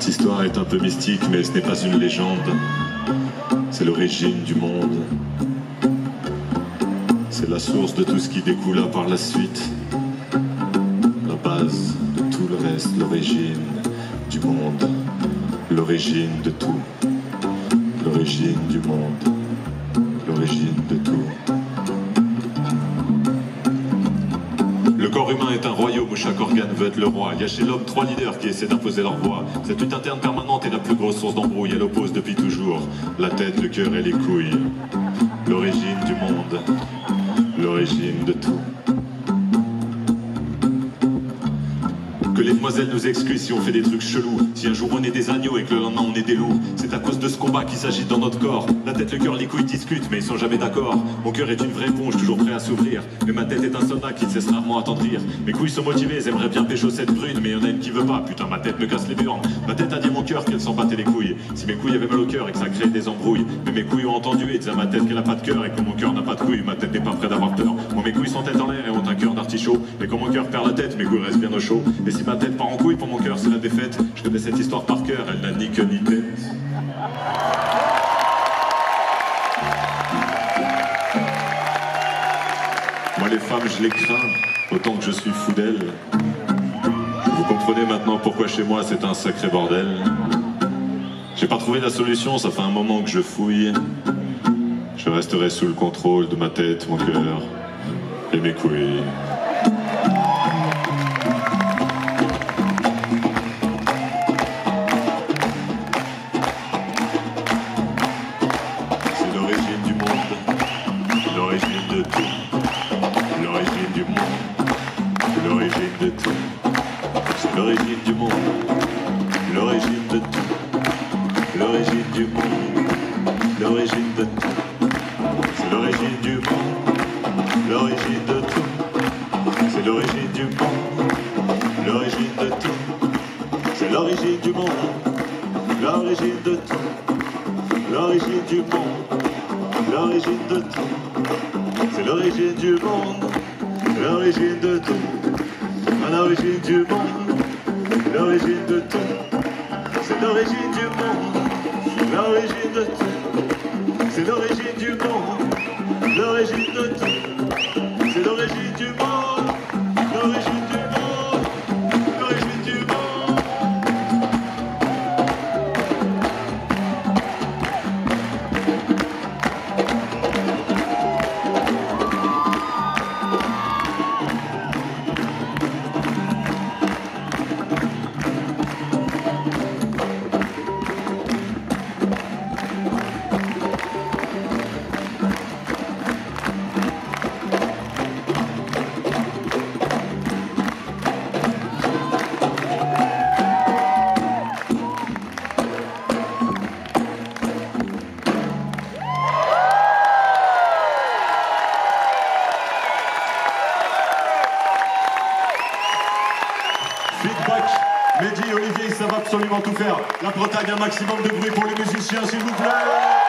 Cette histoire est un peu mystique, mais ce n'est pas une légende. C'est l'origine du monde. C'est la source de tout ce qui découla par la suite. La base de tout le reste, l'origine du monde. L'origine de tout. L'origine du monde. L'origine de tout. Le corps humain est un royaume chaque organe veut être le roi. Il y a chez l'homme trois leaders qui essaient d'imposer leur voix. Cette lutte interne permanente est la plus grosse source d'embrouille. Elle oppose depuis toujours la tête, le cœur et les couilles. L'origine du monde, l'origine de tout. Que les demoiselles nous excusent si on fait des trucs chelous. Si un jour on est des agneaux et que le lendemain on est des loups. C'est à cause de ce combat qui s'agit dans notre corps. La tête, le cœur, les couilles discutent, mais ils sont jamais d'accord. Mon cœur est une vraie éponge, toujours prêt à s'ouvrir. Mais ma tête est un soldat qui ne cesse rarement attendrir. Mes couilles sont motivées, elles bien pécho cette brune, mais y en a une qui veut pas. Putain, ma tête me casse les burnes. Ma tête a dit à mon cœur qu'elle s'en battait les couilles. Si mes couilles avaient mal au cœur et que ça créait des embrouilles. Mais mes couilles ont entendu et disent à ma tête qu'elle a pas de cœur et que mon cœur n'a pas de couilles. Ma tête n'est pas prête d'avoir peur. Moi, mes couilles sont tête en l'air Et quand mon cœur perd la tête, mes couilles restent bien au chaud. Et si ma tête part en couille pour mon cœur, c'est la défaite. Je connais cette histoire par cœur, elle n'a ni queue ni tête. Moi, les femmes, je les crains, autant que je suis fou d'elles. Vous comprenez maintenant pourquoi chez moi c'est un sacré bordel. J'ai pas trouvé la solution, ça fait un moment que je fouille. Je resterai sous le contrôle de ma tête, mon cœur et mes couilles. L'origine de tout. C'est l'origine du monde, l'origine de tout, l'origine du monde, l'origine de tout. C'est l'origine du monde, l'origine de tout. C'est l'origine du monde, l'origine de tout. C'est l'origine du monde, l'origine de tout. L'origine du monde, l'origine de tout. C'est l'origine du monde, l'origine de tout. À l'origine du monde, l'origine de tout. C'est l'origine du monde, l'origine de tout. Mehdi, Olivier, ils savent absolument tout faire. La Bretagne, un maximum de bruit pour les musiciens, s'il vous plaît.